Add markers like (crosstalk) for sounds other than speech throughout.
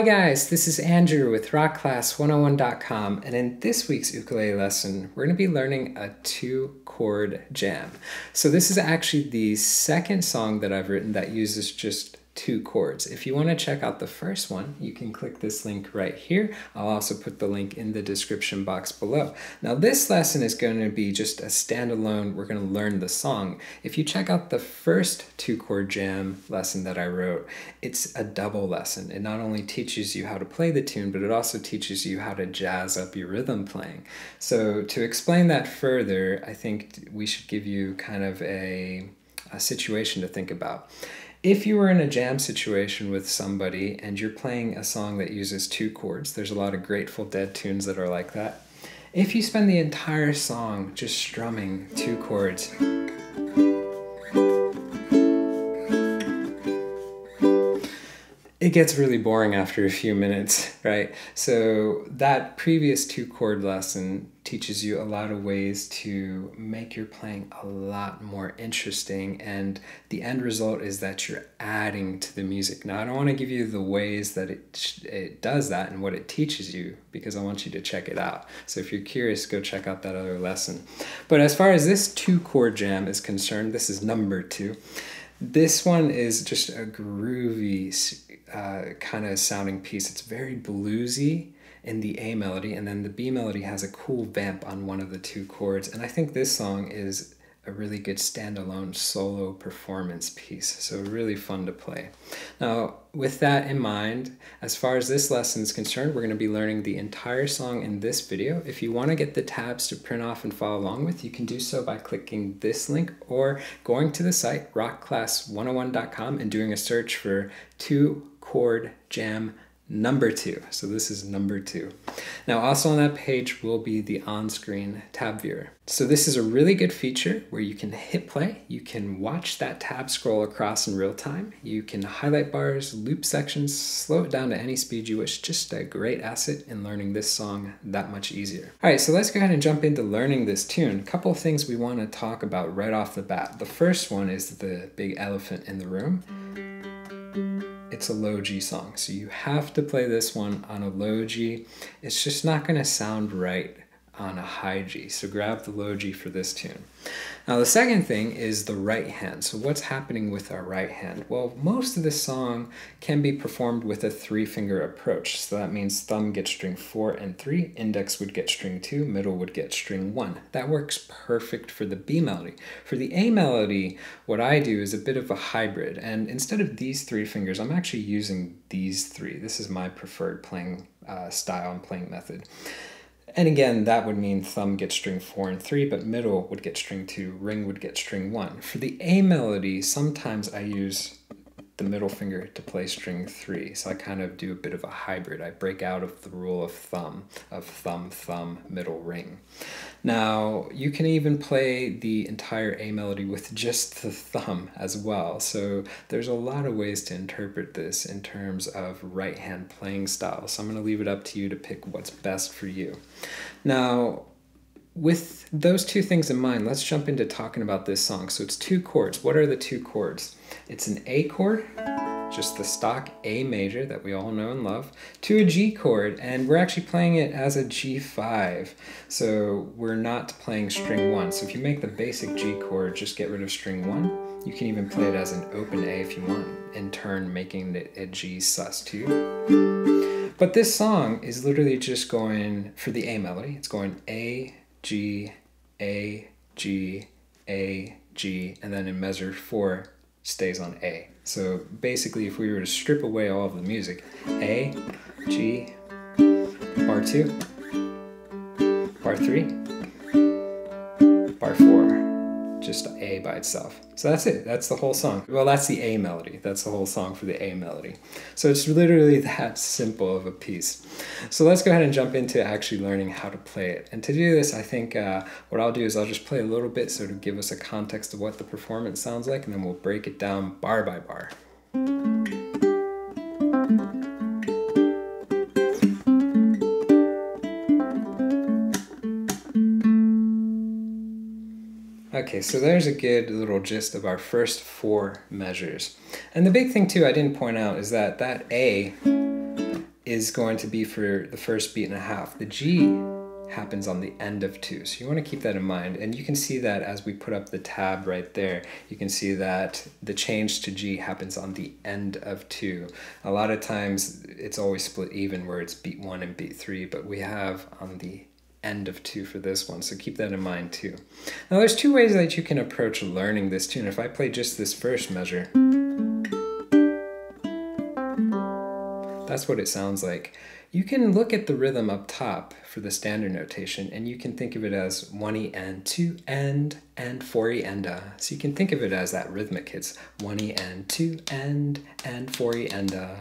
Hi guys, this is Andrew with rockclass101.com and in this week's ukulele lesson, we're going to be learning a two chord jam. So this is actually the second song that I've written that uses just two chords. If you want to check out the first one, you can click this link right here. I'll also put the link in the description box below. Now this lesson is going to be just a standalone, we're going to learn the song. If you check out the first two chord jam lesson that I wrote, it's a double lesson. It not only teaches you how to play the tune, but it also teaches you how to jazz up your rhythm playing. So to explain that further, I think we should give you kind of a, a situation to think about. If you were in a jam situation with somebody and you're playing a song that uses two chords, there's a lot of Grateful Dead tunes that are like that. If you spend the entire song just strumming two chords, it gets really boring after a few minutes, right? So that previous two chord lesson teaches you a lot of ways to make your playing a lot more interesting and the end result is that you're adding to the music. Now I don't want to give you the ways that it it does that and what it teaches you because I want you to check it out. So if you're curious go check out that other lesson. But as far as this two chord jam is concerned, this is number 2. This one is just a groovy uh, kind of sounding piece. It's very bluesy in the A melody, and then the B melody has a cool vamp on one of the two chords. And I think this song is a really good standalone solo performance piece. So really fun to play. Now, with that in mind, as far as this lesson is concerned, we're going to be learning the entire song in this video. If you want to get the tabs to print off and follow along with, you can do so by clicking this link or going to the site rockclass101.com and doing a search for two chord jam number two. So this is number two. Now also on that page will be the on-screen tab viewer. So this is a really good feature where you can hit play, you can watch that tab scroll across in real time, you can highlight bars, loop sections, slow it down to any speed you wish, just a great asset in learning this song that much easier. All right, so let's go ahead and jump into learning this tune. A couple of things we want to talk about right off the bat. The first one is the big elephant in the room it's a low G song. So you have to play this one on a low G. It's just not going to sound right on a high G. So grab the low G for this tune. Now the second thing is the right hand. So what's happening with our right hand? Well, most of this song can be performed with a three finger approach. So that means thumb gets string four and three, index would get string two, middle would get string one. That works perfect for the B melody. For the A melody, what I do is a bit of a hybrid. And instead of these three fingers, I'm actually using these three. This is my preferred playing uh, style and playing method. And again, that would mean thumb gets string four and three, but middle would get string two, ring would get string one. For (laughs) the A melody, sometimes I use the middle finger to play string three. So I kind of do a bit of a hybrid. I break out of the rule of thumb, of thumb, thumb, middle, ring. Now, you can even play the entire A melody with just the thumb as well. So there's a lot of ways to interpret this in terms of right hand playing style. So I'm going to leave it up to you to pick what's best for you. Now, with those two things in mind, let's jump into talking about this song. So it's two chords. What are the two chords? It's an A chord, just the stock A major that we all know and love, to a G chord, and we're actually playing it as a G5. So we're not playing string one. So if you make the basic G chord, just get rid of string one. You can even play it as an open A if you want, in turn making it a G sus2. But this song is literally just going for the A melody. It's going A, G, A, G, A, G, and then in measure four stays on A. So basically, if we were to strip away all of the music, A, G, bar two, bar three, bar four, just A by itself. So that's it. That's the whole song. Well, that's the A melody. That's the whole song for the A melody. So it's literally (laughs) that simple of a piece. So let's go ahead and jump into actually learning how to play it. And to do this, I think uh, what I'll do is I'll just play a little bit so to give us a context of what the performance sounds like, and then we'll break it down bar by bar. Okay, so there's a good little gist of our first four measures. And the big thing too I didn't point out is that that A is going to be for the first beat and a half. The G happens on the end of two. So you want to keep that in mind. And you can see that as we put up the tab right there, you can see that the change to G happens on the end of two. A lot of times it's always split even where it's beat one and beat three, but we have on the end of two for this one. So keep that in mind too. Now there's two ways that you can approach learning this tune. If I play just this first measure, that's what it sounds like. You can look at the rhythm up top for the standard notation and you can think of it as 1E and 2 and and 4E and uh. So you can think of it as that rhythmic. hits 1E and 2 and and 4E and uh,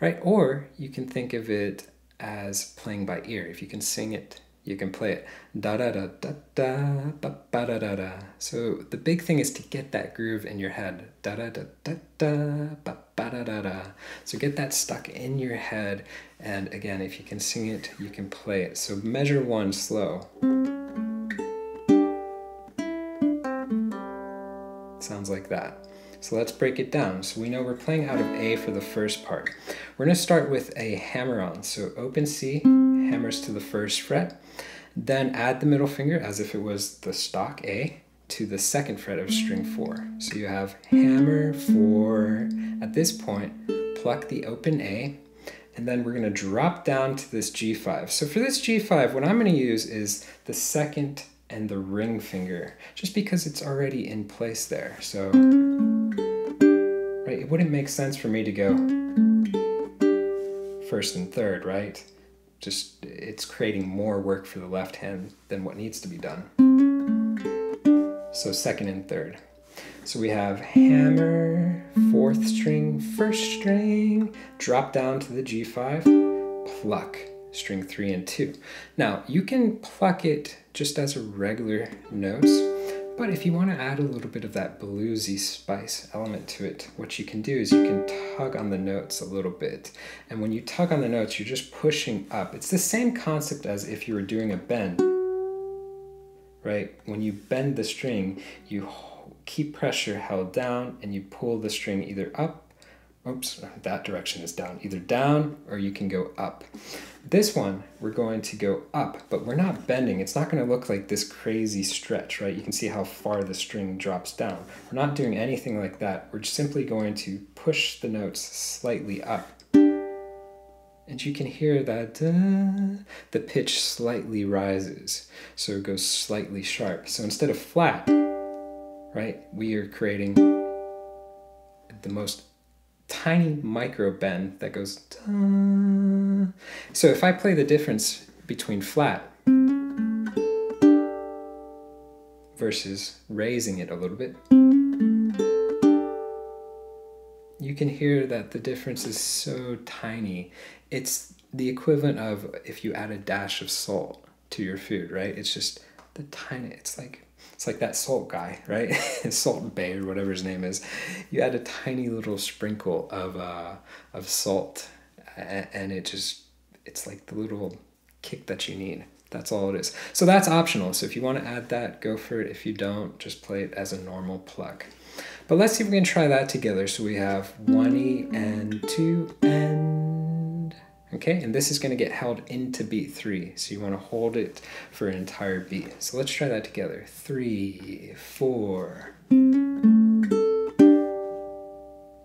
right? Or you can think of it as playing by ear. If you can sing it you can play it da da da da da ba ba da da da. So the big thing is to get that groove in your head da da da da da ba ba da da da. So get that stuck in your head, and again, if you can sing it, you can play it. So measure one slow. Sounds like that. So let's break it down. So we know we're playing out of A for the first part. We're going to start with a hammer on. So open C, hammers to the first fret. Then add the middle finger as if it was the stock A to the second fret of string mm. four. So you have hammer four. At this point, pluck the open A, and then we're gonna drop down to this G5. So for this G5, what I'm gonna use is the second and the ring finger, just because it's already in place there. So, right, it wouldn't make sense for me to go first and third, right? Just it's creating more work for the left hand than what needs to be done. So second and third. So we have hammer, fourth string, first string, drop down to the G5, pluck, string three and two. Now you can pluck it just as a regular notes, but if you want to add a little bit of that bluesy spice element to it, what you can do is you can tug on the notes a little bit. And when you tug on the notes, you're just pushing up. It's the same concept as if you were doing a bend, right? When you bend the string, you keep pressure held down and you pull the string either up oops, that direction is down, either down or you can go up. This one, we're going to go up, but we're not bending. It's not going to look like this crazy stretch, right? You can see how far the string drops down. We're not doing anything like that. We're simply going to push the notes slightly up. And you can hear that uh, the pitch slightly rises. So it goes slightly sharp. So instead of flat, right, we are creating the most tiny micro bend that goes. So if I play the difference between flat versus raising it a little bit, you can hear that the difference is so tiny. It's the equivalent of if you add a dash of salt to your food, right? It's just the tiny, it's like it's like that salt guy, (laughs) right? salt Bae or whatever his name is. You add a tiny little sprinkle of uh, of salt, and it just it's like the little kick that you need. That's all it is. So that's optional. So if you want to add that, go for it. If you don't, just play it as a normal pluck. But let's see if we can try that together. So we have one E and two and Okay, and this is going to get held into beat three. So you want to hold it for an entire beat. So let's try that together. Three, four.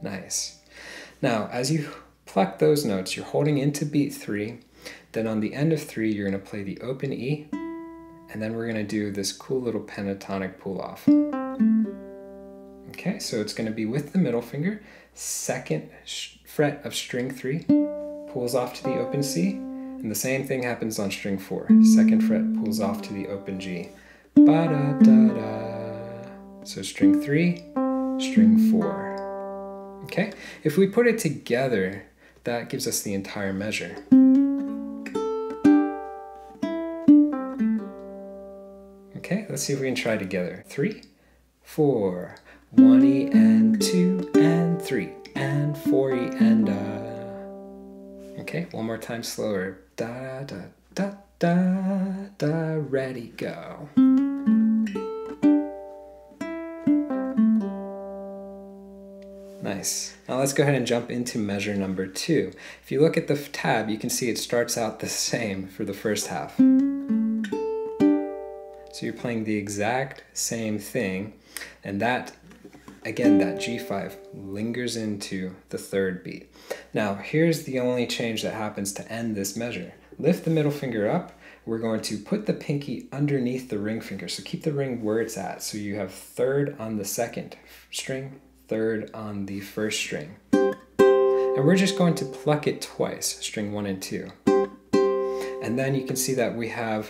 Nice. Now, as you pluck those notes, you're holding into beat three. Then on the end of three, you're going to play the open E. And then we're going to do this cool little pentatonic pull off. Okay, so it's going to be with the middle finger, second fret of string three, pulls off to the open C, and the same thing happens on string 4. Second fret pulls off to the open G. Ba da da da. So string 3, string 4. Okay? If we put it together, that gives us the entire measure. Okay, let's see if we can try together. Three, four, one E and two and three and four E and uh Okay, one more time slower. Da da da da da, ready, go. Nice. Now let's go ahead and jump into measure number two. If you look at the tab, you can see it starts out the same for the first half. So you're playing the exact same thing, and that, again, that G5 lingers into the third beat. Now, here's the only change that happens to end this measure. Lift the middle finger up, we're going to put the pinky underneath the ring finger. So keep the ring where it's at. So you have third on the second string, third on the first string. And we're just going to pluck it twice, string one and two. And then you can see that we have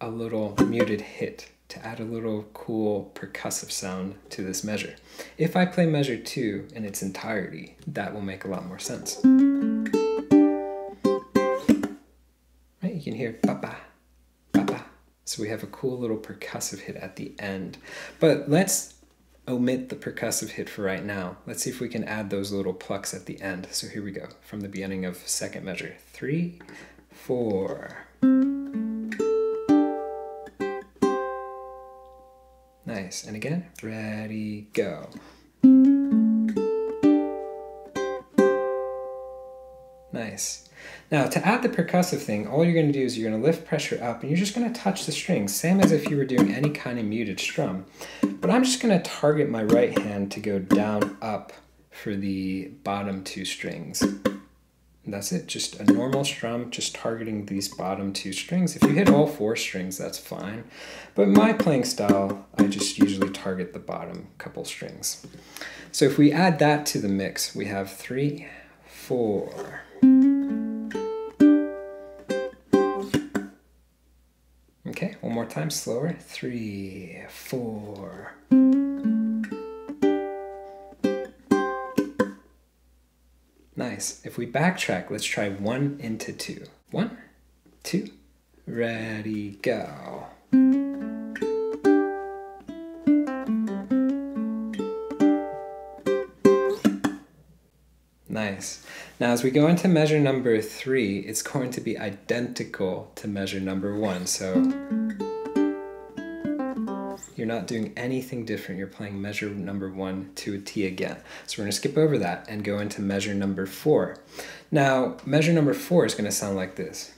a little muted hit to add a little cool percussive sound to this measure. If I play measure two in its entirety, that will make a lot more sense. Right, you can hear ba-ba, ba-ba. So we have a cool little percussive hit at the end. But let's omit the percussive hit for right now. Let's see if we can add those little plucks at the end. So here we go, from the beginning of second measure. Three, four. Nice. And again, ready, go. Nice. Now to add the percussive thing, all you're going to do is you're going to lift pressure up and you're just going to touch the strings, same as if you were doing any kind of muted strum. But I'm just going to target my right hand to go down up for the bottom two strings. And that's it, just a normal strum, just targeting these bottom two strings. If you hit all four strings, that's fine. But my playing style, I just usually target the bottom couple strings. So if we add that to the mix, we have three, four. Okay, one more time, slower. Three, four. If we backtrack, let's try one into two. One, two, ready, go. Nice. Now as we go into measure number three, it's going to be identical to measure number one. So not doing anything different. You're playing measure number one to a T again. So we're going to skip over that and go into measure number four. Now, measure number four is going to sound like this.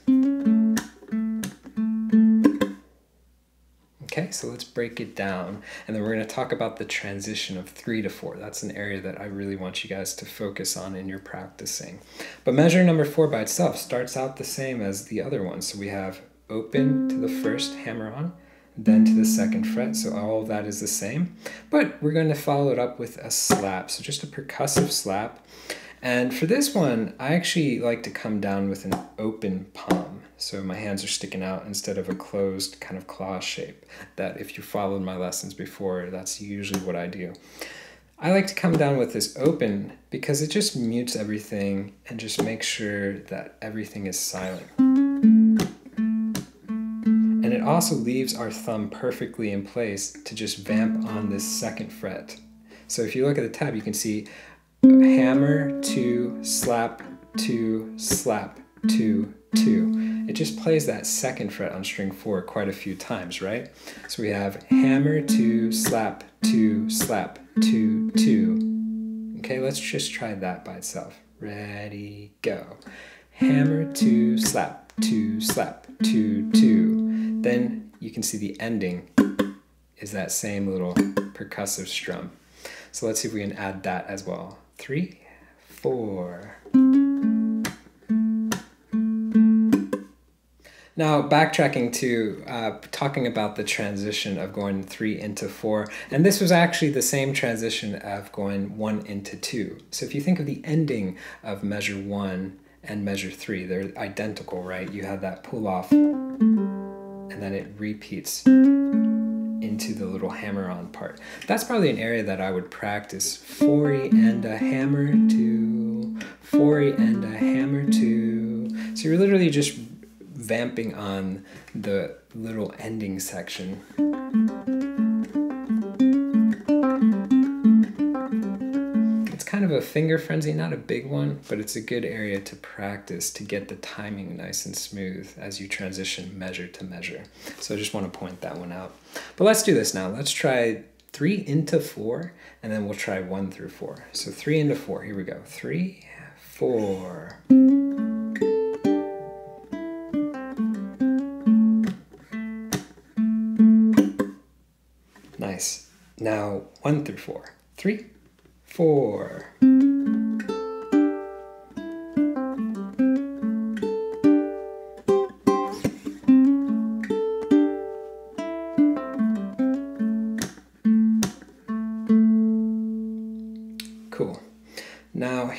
Okay, so let's break it down. And then we're going to talk about the transition of three to four. That's an area that I really want you guys to focus on in your practicing. But measure number four by itself starts out the same as the other one. So we have open to the first hammer on, then to the second fret. So all of that is the same. But we're going to follow it up with a slap. So just a percussive slap. And for this one, I actually like to come down with an open palm. So my hands are sticking out instead of a closed kind of claw shape. That if you followed my lessons before, that's usually what I do. I like to come down with this open because it just mutes everything and just makes sure that everything is silent. It also leaves our thumb perfectly in place to just vamp on this second fret. So if you look at the tab, you can see hammer, two, slap, two, slap, two, two. It just plays that second fret on string four quite a few times, right? So we have hammer, two, slap, two, slap, two, two. Okay, let's just try that by itself. Ready, go. Hammer, two, slap, two, slap, two, two. Then you can see the ending is that same little percussive strum. So let's see if we can add that as well. Three, four. Now, backtracking to uh, talking about the transition of going three into four, and this was actually the same transition of going one into two. So if you think of the ending of measure one and measure three, they're identical, right? You have that pull off and then it repeats into the little hammer on part. That's probably an area that I would practice. Four and a hammer two, four and a hammer two. So you're literally just vamping on the little ending section. A finger frenzy, not a big one, but it's a good area to practice to get the timing nice and smooth as you transition measure to measure. So I just want to point that one out. But let's do this now. Let's try three into four, and then we'll try one through four. So three into four, here we go. Three, four. Nice. Now one through four. Three, four.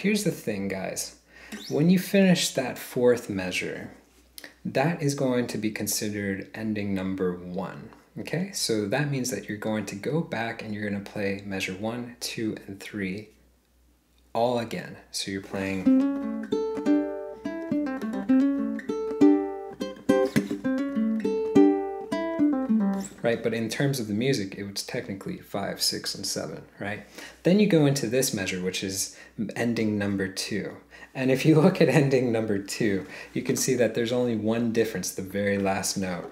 Here's the thing, guys. When you finish that fourth measure, that is going to be considered ending number one. Okay, so that means that you're going to go back and you're going to play measure one, two, and three all again. So you're playing. Right, but in terms of the music, it was technically five, six, and seven, right? Then you go into this measure, which is ending number two. And if you (laughs) look at ending number two, you can see that there's only one difference, the very last note.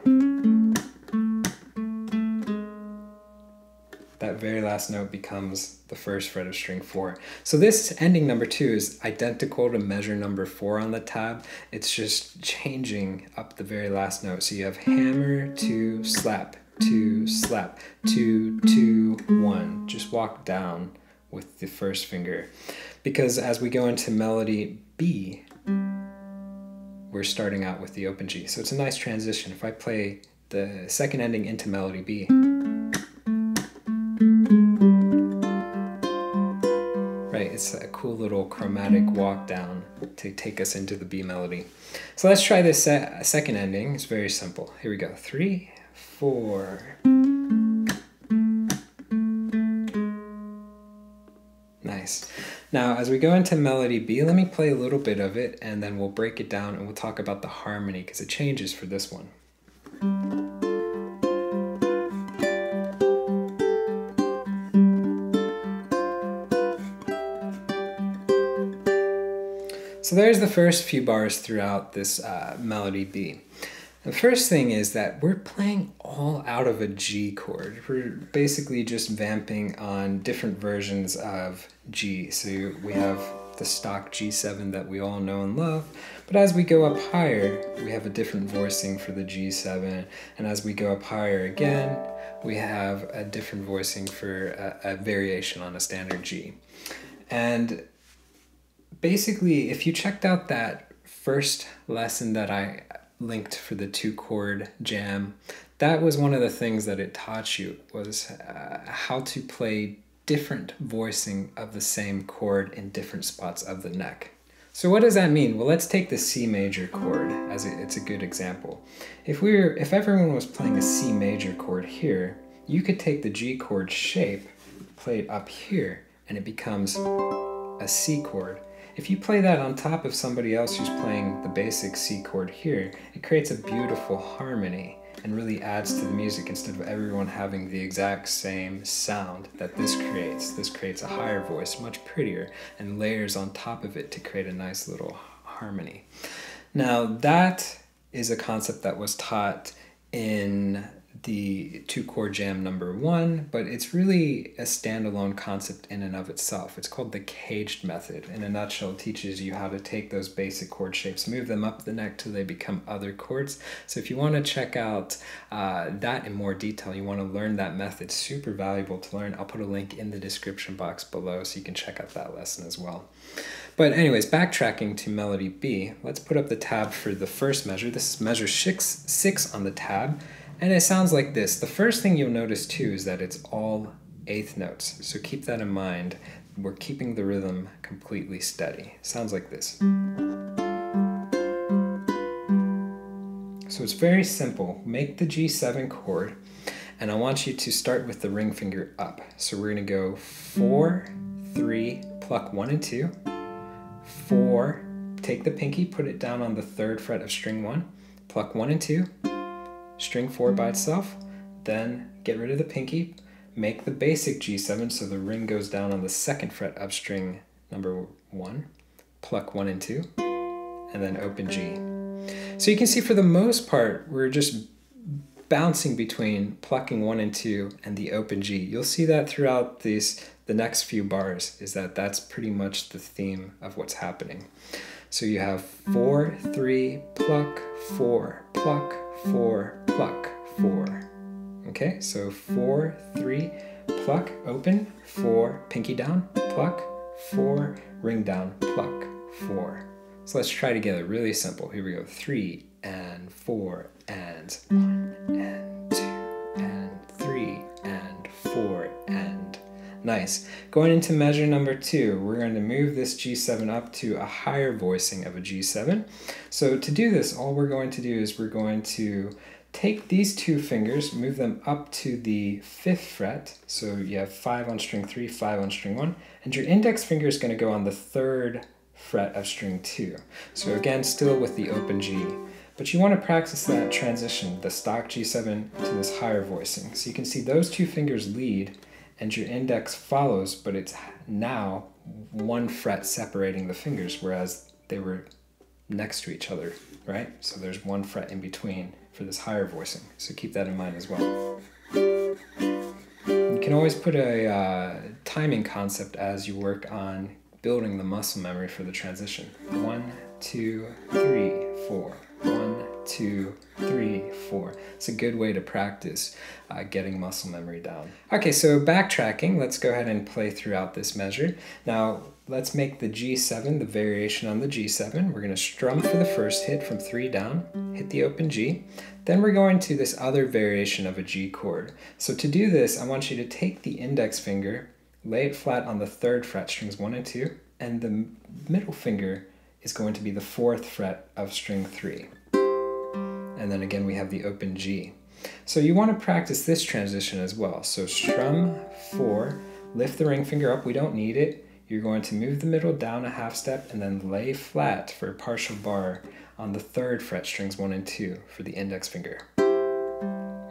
that very last note becomes the first fret of string four. So this ending number two is identical to measure number four on the tab. It's just changing up the very last note. So you have hammer, two, slap, two, slap, two, two, one. Just walk down with the first finger. Because as we go into melody B, we're starting out with the open G. So it's a nice transition. If I play the second ending into melody B, right, it's a cool little chromatic walk down to take us into the B melody. So let's try this se second ending. It's very simple. Here we go. Three, four. Nice. Now, as we go into melody B, let me play a little bit of it and then we'll break it down and we'll talk about the harmony because it changes for this one. So there's the first few bars throughout this uh, melody B. The first thing is that we're playing all out of a G chord. We're basically just vamping on different versions of G. So we have the stock G7 that we all know and love, but as we go up higher, we have a different voicing for the G7, and as we go up higher again, we have a different voicing for a, a variation on a standard G. And basically, if you checked out that first lesson that I linked for the two chord jam, that was one of the things that it taught you was uh, how to play different voicing of the same chord in different spots of the neck. So what does that mean? Well, let's take the C major chord as a, it's a good example. If we were, if everyone was playing a C major chord here, you could take the G chord shape, play it up here, and it becomes a C chord. If you play that on top of somebody else who's playing the basic C chord here, it creates a beautiful harmony and really adds to the music instead of everyone having the exact same sound that this creates. This creates a higher voice, much prettier, and layers on top of it to create a nice little harmony. Now, that is a concept that was taught in the two chord jam number one, but it's really a standalone concept in and of itself. It's called the CAGED method. In a nutshell, teaches you how to take those basic chord shapes, move them up the neck till they become other chords. So if you want to check out uh, that in more detail, you want to learn that method, super valuable to learn. I'll put a link in the description box below so you can check out that lesson as well. But anyways, backtracking to melody B, let's put up the tab for the first measure. This is measure six, six on the tab. And it sounds like this. The first thing you'll notice too is that it's all eighth notes. So keep that in mind. We're keeping the rhythm completely steady. sounds like this. So it's very simple. Make the G7 chord, and I want you to start with the ring finger up. So we're gonna go four, three, pluck one and two, four, take the pinky, put it down on the third fret of string one, pluck one and two, string 4 by itself, then get rid of the pinky, make the basic G7 so the ring goes down on the second fret of string number 1, pluck 1 and 2, and then open G. So you can see for the most part, we're just bouncing between plucking one and two and the open G. You'll see that throughout these the next few bars is that that's pretty much the theme of what's happening. So you have four, three, pluck, four, pluck, four, pluck, four. Okay, so four, three, pluck, open, four, pinky down, pluck, four, ring down, pluck, four. So let's try together, really simple. Here we go, three and four and one and nice. Going into measure number two, we're going to move this G7 up to a higher voicing of a G7. So to do this, all we're going to do is we're going to take these two fingers, move them up to the fifth fret. So you have five on string three, five on string one, and your index finger is going to go on the third fret of string two. So again, still with the open G. But you want to practice that transition, the stock G7 to this higher voicing. So you can see those two fingers lead and your index follows, but it's now one fret separating the fingers, whereas they were next to each other, right? So there's one fret in between for this higher voicing. So keep that in mind as well. You can always put a uh, timing concept as you work on building the muscle memory for the transition. One, two, three, four. One, two, three, four. It's a good way to practice uh, getting muscle memory down. Okay, so backtracking, let's go ahead and play throughout this measure. Now, let's make the G7 the variation on the G7. We're going to strum for the first hit from three down, hit the open G. Then we're going to this other variation of a G chord. So to do this, I want you to take the index finger, lay it flat on the third fret, strings one and two, and the middle finger is going to be the fourth fret of string three. And then again, we have the open G. So you want to practice this transition as well. So strum four, lift the ring finger up, we don't need it. You're going to move the middle down a half step and then lay flat for a partial bar on the third fret strings one and two for the index finger.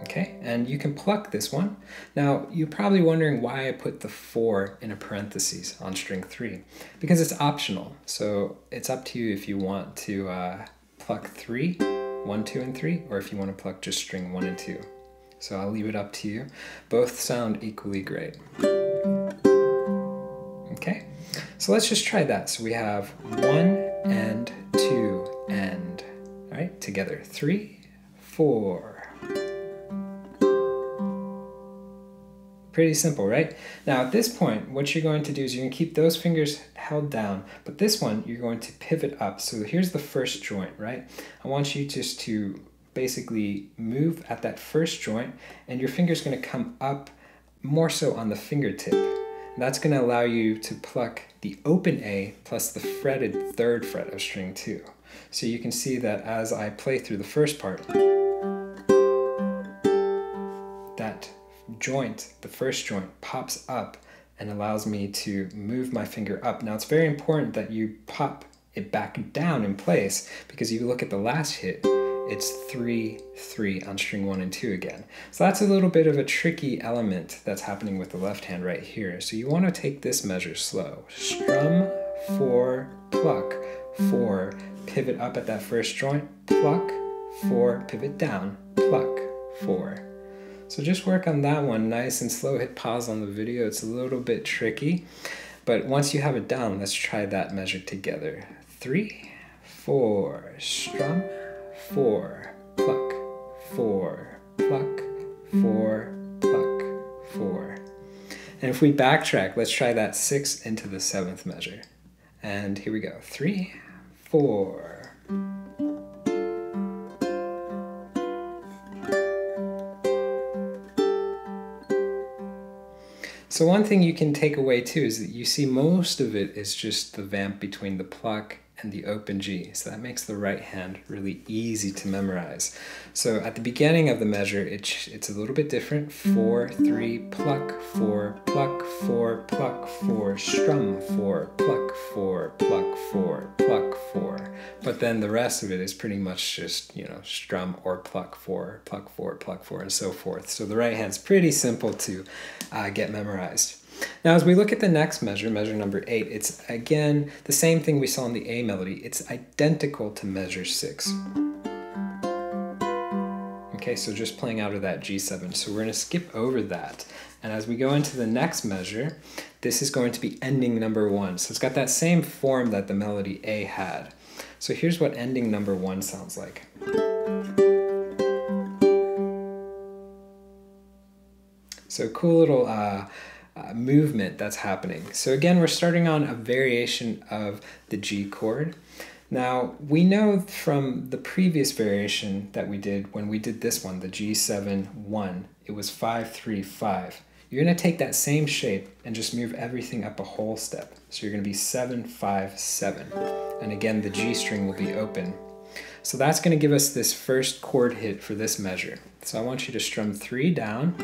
Okay, and you can pluck this one. Now, you're probably wondering why I put the four in a parentheses on string three, because it's optional. So it's up to you if you want to uh, pluck three, one, two, and three, or if you want to pluck just string one and two. So I'll leave it up to you. Both sound equally great. Okay, so let's just try that. So we have one and two and, all right, together. Three, four, Pretty simple, right? Now at this point, what you're going to do is you're going to keep those fingers held down, but this one you're going to pivot up. So here's the first joint, right? I want you just to basically move at that first joint and your finger's going to come up more so on the fingertip. And that's going to allow you to pluck the open A plus the fretted third fret of string 2. So you can see that as I play through the first part, joint, the first joint, pops up and allows me to move my finger up. Now it's very important that you pop it back down in place because you look at the last hit, it's three, three on string one and two again. So that's a little bit of a tricky element that's happening with the left hand right here. So you want to take this measure slow. Strum, four, pluck, four, pivot up at that first joint, pluck, four, pivot down, pluck, four. So just work on that one nice and slow. Hit pause on the video. It's a little bit tricky. But once you have it down, let's try that measure together. Three, four, strum, four, pluck, four, pluck, four, pluck, four. And if we backtrack, let's try that six into the seventh measure. And here we go. Three, four, So one thing you can take away too is that you see most of it is just the vamp between the pluck and the open G. So that makes the right hand really easy to memorize. So at the beginning of the measure, it's, it's a little bit different. Four, three, pluck, four, pluck, four, pluck, four, strum, four, pluck, four, pluck, four, pluck, four. But then the rest of it is pretty much just, you know, strum or pluck four, pluck four, pluck four, and so forth. So the right hand's pretty simple to uh, get memorized. Now, as we look at the next measure, measure number eight, it's again the same thing we saw in the A melody. It's identical to measure six. Okay, so just playing out of that G7. So we're gonna skip over that. And as we go into the next measure, this is going to be ending number one. So it's got that same form that the melody A had. So here's what ending number one sounds like. So cool little uh, uh, movement that's happening. So again, we're starting on a variation of the G chord. Now, we know from the previous variation that we did when we did this one, the G7 1, it was 5 3 5. You're going to take that same shape and just move everything up a whole step. So you're going to be 7 5 7. And again, the G string will be open. So that's going to give us this first chord hit for this measure. So I want you to strum 3 down,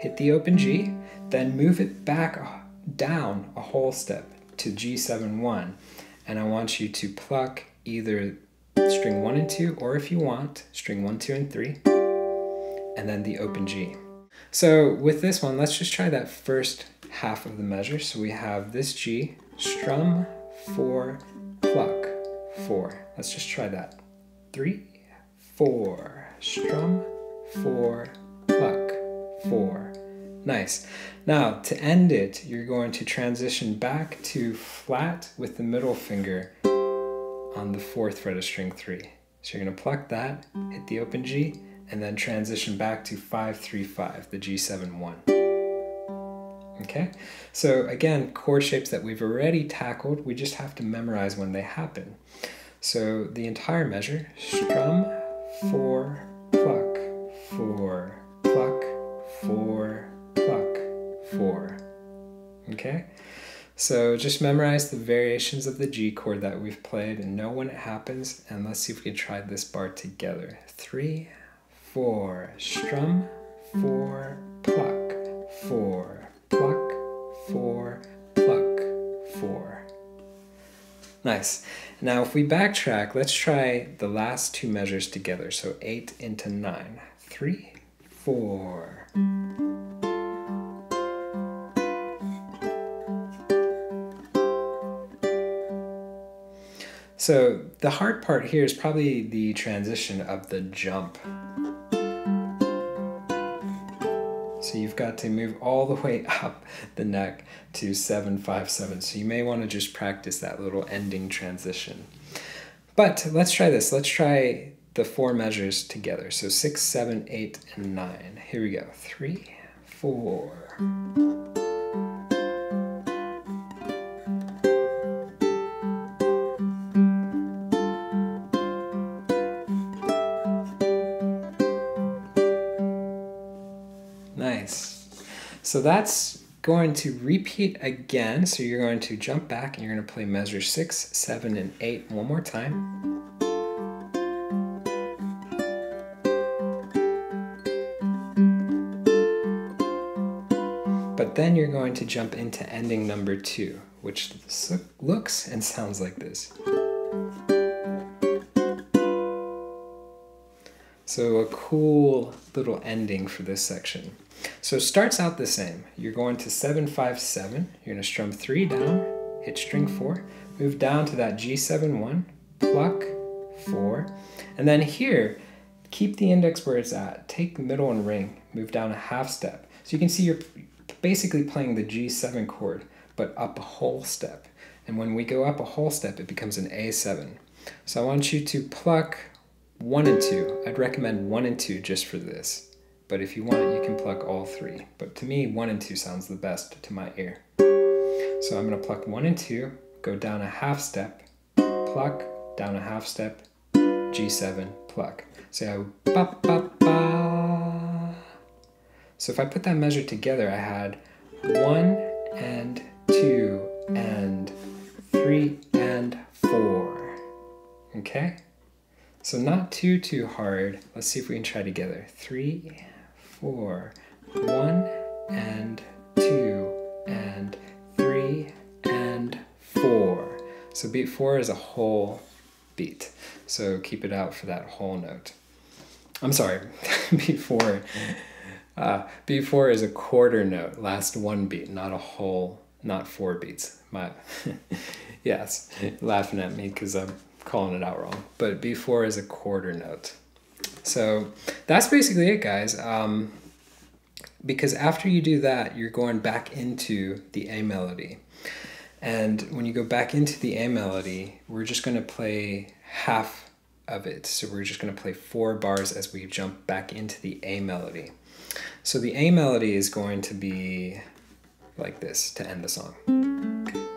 hit the open G, then move it back uh, down a whole step to G7 1 and I want you to pluck either string 1 and 2, or if you want, string 1, 2, and 3, and then the open G. So with this one, let's just try that first half of the measure. So we have this G, strum, 4, pluck, 4. Let's just try that. 3, 4, strum, 4, pluck, 4. Nice. Now, to end it, you're going to transition back to flat with the middle finger on the fourth fret of string three. So you're going to pluck that, hit the open G, and then transition back to 535, the G7 1. Okay, so again, chord shapes that we've already tackled, we just have to memorize when they happen. So the entire measure, strum, four, pluck, four, pluck, four, four. Okay? So just memorize the variations of the G chord that we've played and know when it happens. And let's see if we can try this bar together. Three, four, strum, four, pluck, four, pluck, four, pluck, four. Nice. Now if we backtrack, let's try the last two measures together. So eight into nine. Three, four. So the hard part here is probably the transition of the jump. So you've got to move all the way (laughs) up the neck to 757. So you may want to just practice that little ending transition. But let's try this. Let's try the four measures together. So six, seven, eight, and nine. Here we go. Three, four. So that's going to repeat again. So you're going to jump back and you're going to play measure six, seven, and eight one more time. But then you're going to jump into ending number two, which looks and sounds like this. So a cool little ending for this section. So it starts out the same. You're going to 757, you're going to strum 3 down, hit string 4, move down to that G7 1, pluck 4, and then here, keep the index where it's at, take middle and ring, move down a half step. So you can see you're basically playing the G7 chord, but up a whole step. And when we go up a whole step, it becomes an A7. So I want you to pluck 1 and 2. I'd recommend 1 and 2 just for this. But if you want, you can pluck all three. But to me, one and two sounds the best to my ear. So I'm gonna pluck one and two, go down a half step, pluck, down a half step, G7, pluck. So I ba ba ba. So if I put that measure together, I had one and two and three and four. Okay? So not too, too hard. Let's see if we can try together. Three four, one and two and three and four. So beat four is a whole beat. So keep it out for that whole note. I'm sorry, (laughs) beat four. Uh, beat four is a quarter note, last one beat, not a whole, not four beats. My, (laughs) yes, laughing at me because I'm calling it out wrong. But B4 is a quarter note. So that's basically it, guys. Um, because after you do that, you're going back into the A melody. And when you go back into the A melody, we're just going to play half of it. So we're just going to play four bars as we jump back into the A melody. So the A melody is going to be like this to end the song.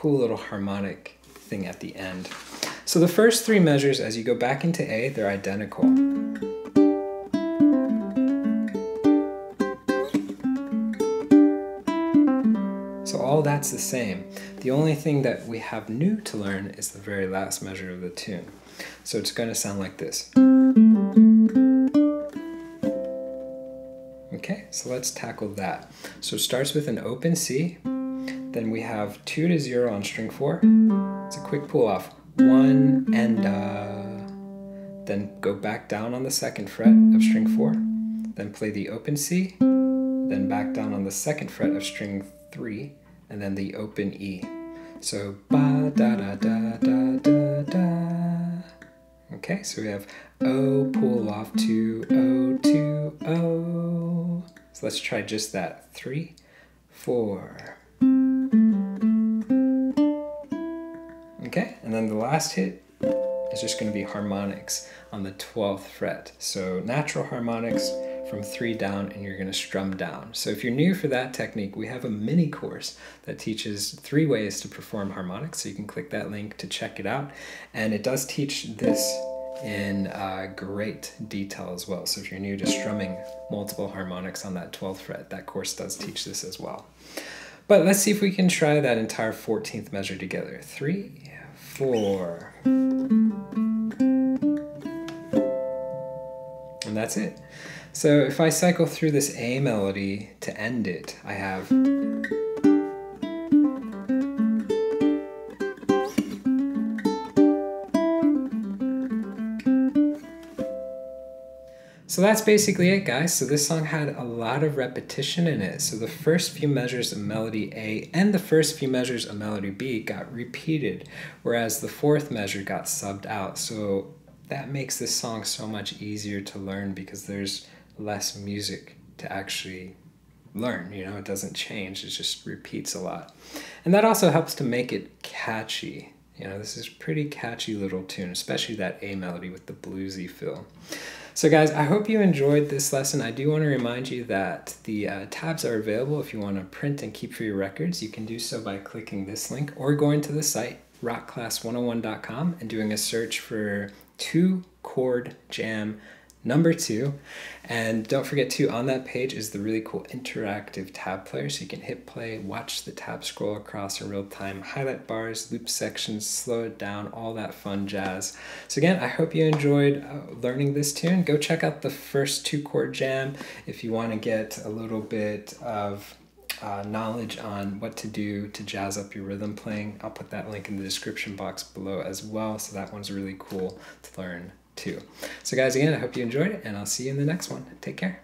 Cool little harmonic thing at the end. So the first three measures as you go back into A, they're identical. So all that's the same. The only thing that we have new to learn is the very last measure of the tune. So it's going to sound like this. Okay, so let's tackle that. So it starts with an open C, then we have 2 to 0 on string 4. It's a quick pull off one and uh, then go back down on the second fret of string four, then play the open C, then back down on the second fret of string three, and then the open E. So ba da da da da da da. Okay, so we have O pull off to O to So let's try just that. Three, four. Okay, and then the last hit is just going to be harmonics on the 12th fret. So natural harmonics from three down and you're going to strum down. So if you're new for that technique, we have a mini course that teaches three ways to perform harmonics. So you can click that link to check it out. And it does teach this in uh, great detail as well. So if you're new to strumming multiple harmonics on that 12th fret, that course does teach this as well. But let's see if we can try that entire 14th measure together. Three, four. And that's it. So if I cycle through this A melody to end it, I have So that's basically it, guys. So this song had a lot of repetition in it. So the first few measures of melody A and the first few measures of melody B got repeated, whereas the fourth measure got subbed out. So that makes this song so much easier to learn because there's less music to actually learn. You know, it doesn't change, it just repeats a lot. And that also helps to make it catchy. You know, this is pretty catchy little tune, especially that A melody with the bluesy feel. So guys, I hope you enjoyed this lesson. I do want to remind you that the uh, tabs are available if you want to print and keep for your records. You can do so by clicking this link or going to the site rockclass101.com and doing a search for two chord jam number two. And don't forget too, on that page is the really cool interactive tab player. So you can hit play, watch the tab scroll across in real time, highlight bars, loop sections, slow it down, all that fun jazz. So again, I hope you enjoyed uh, learning this tune. Go check out the first two chord jam if you want to get a little bit of uh, knowledge on what to do to jazz up your rhythm playing. I'll put that link in the description box below as well. So that one's really cool to learn too. So guys, again, I hope you enjoyed it and I'll see you in the next one. Take care.